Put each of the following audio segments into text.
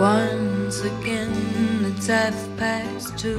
Once again, it's half past two.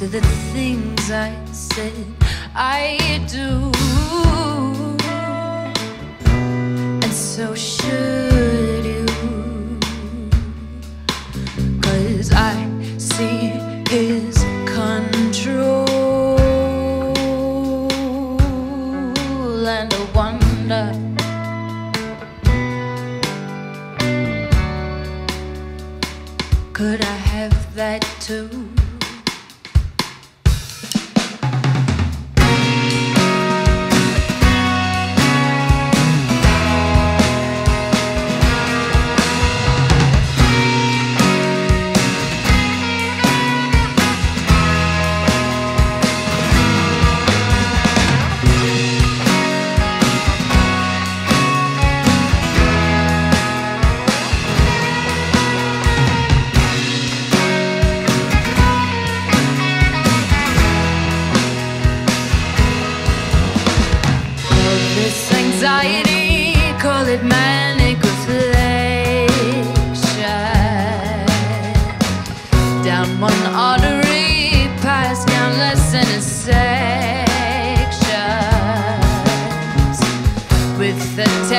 To the things I said I do. And so should you. Cause I see his control. And I wonder. Could I have that too?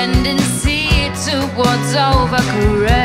Tendency towards overcorrection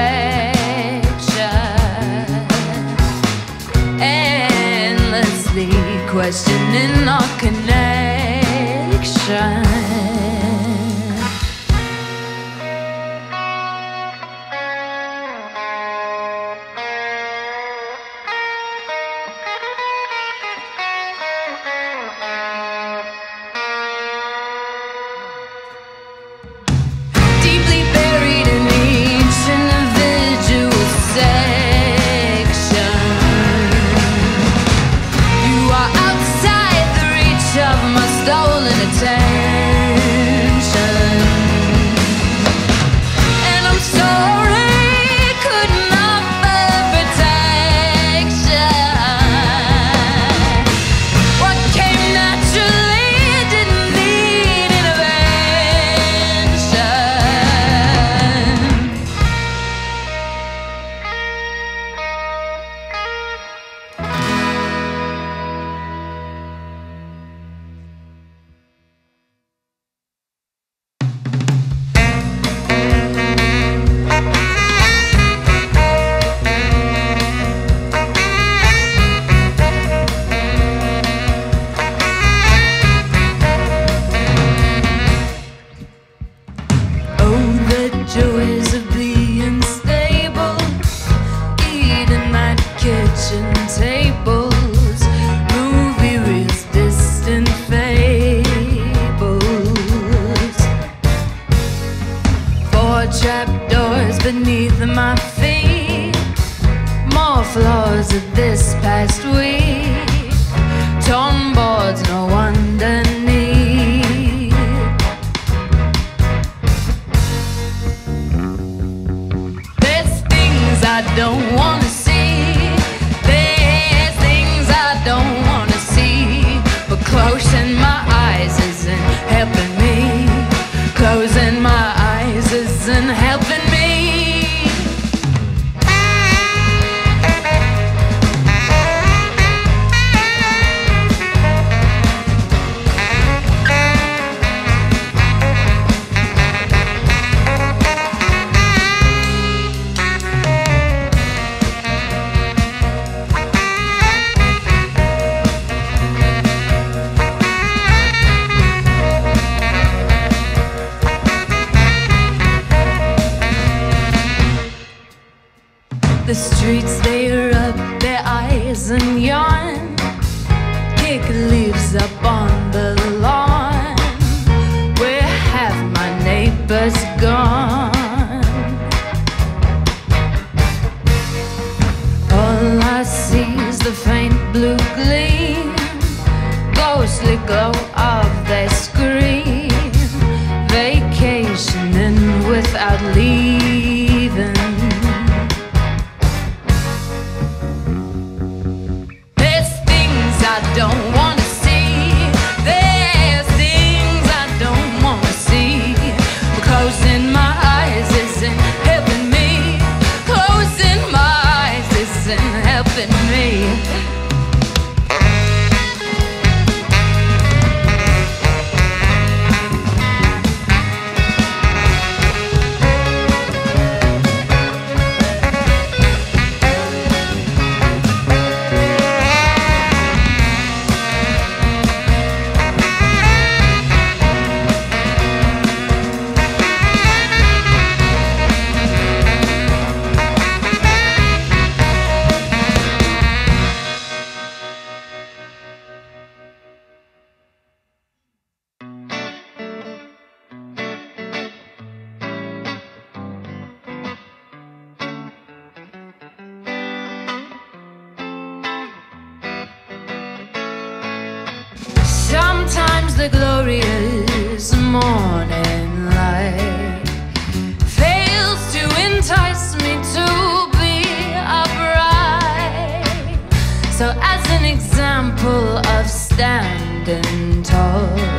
do is Kick leaves up on the lawn. Where have my neighbors gone? All I see is the faint blue gleam, ghostly glow of their screen. Vacationing without leaving. Don't the glorious morning light fails to entice me to be upright. So, as an example of standing tall,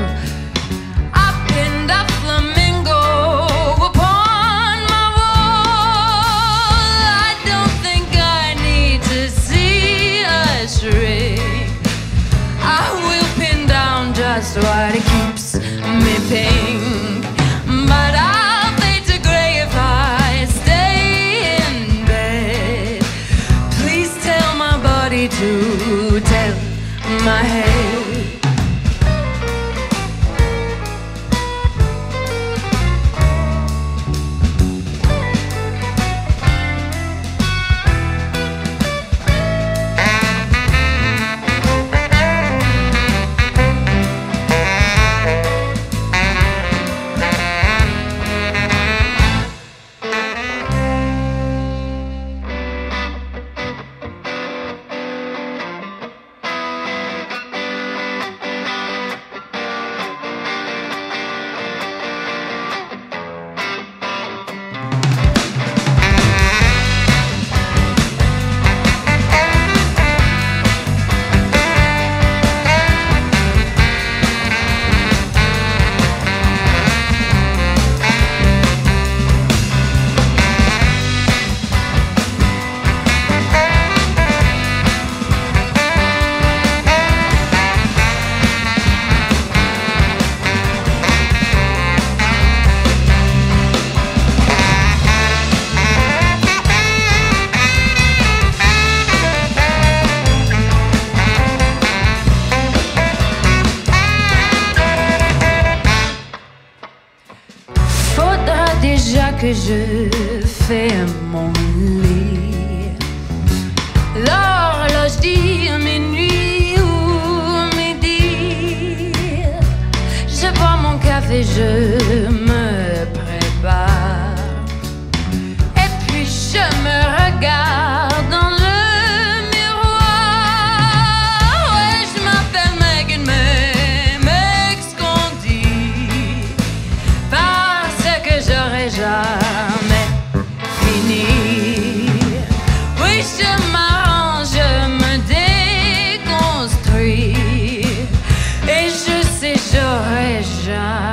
je fais mon lit. L'horloge dit minuit ou midi. Je bois mon café, je j'aurais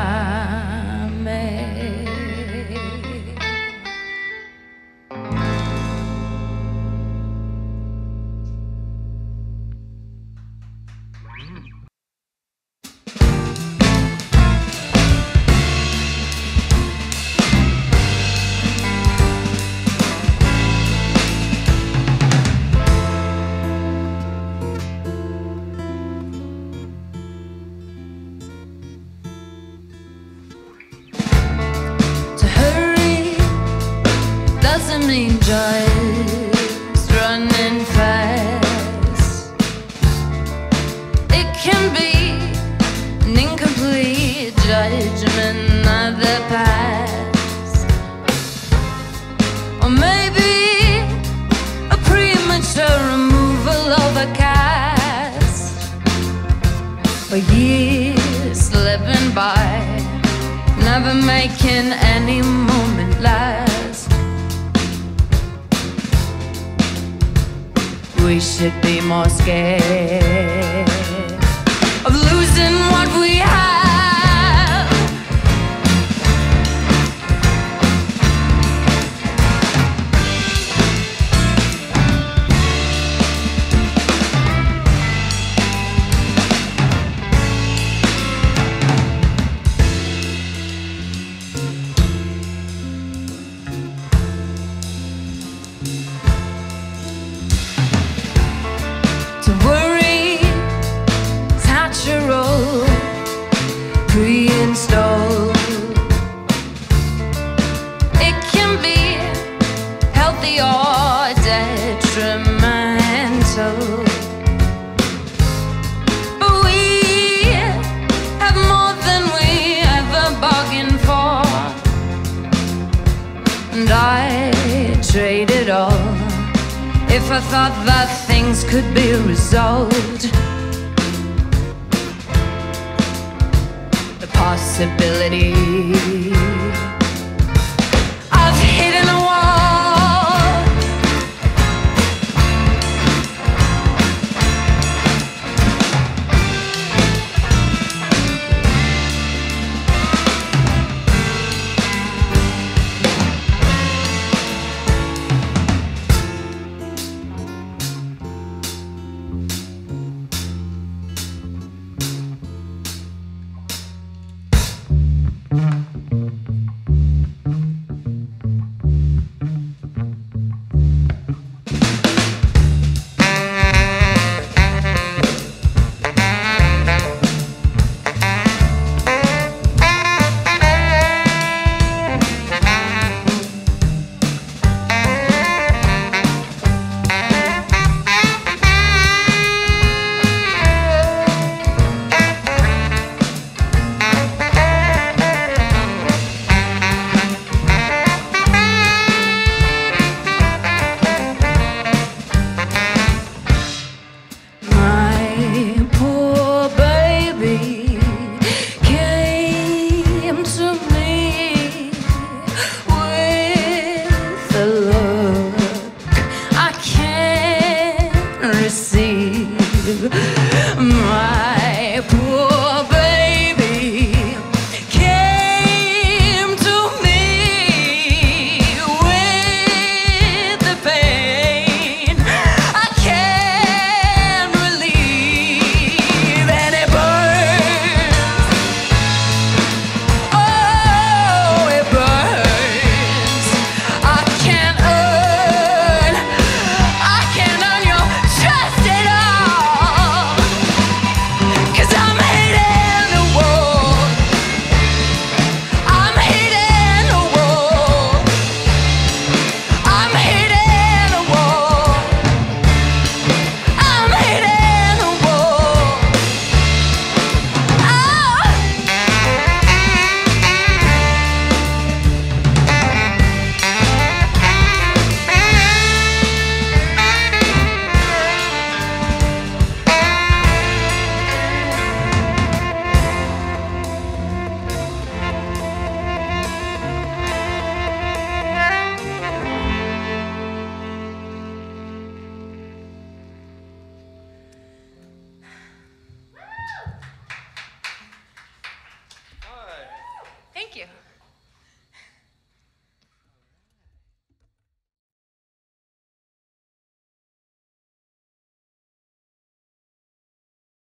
running fast. It can be an incomplete judgment of the past, or maybe a premature removal of a cast. For years slipping by, never making any moment last. We should be more scared of losing what we have. And I trade it all. If I thought that things could be resolved, the possibility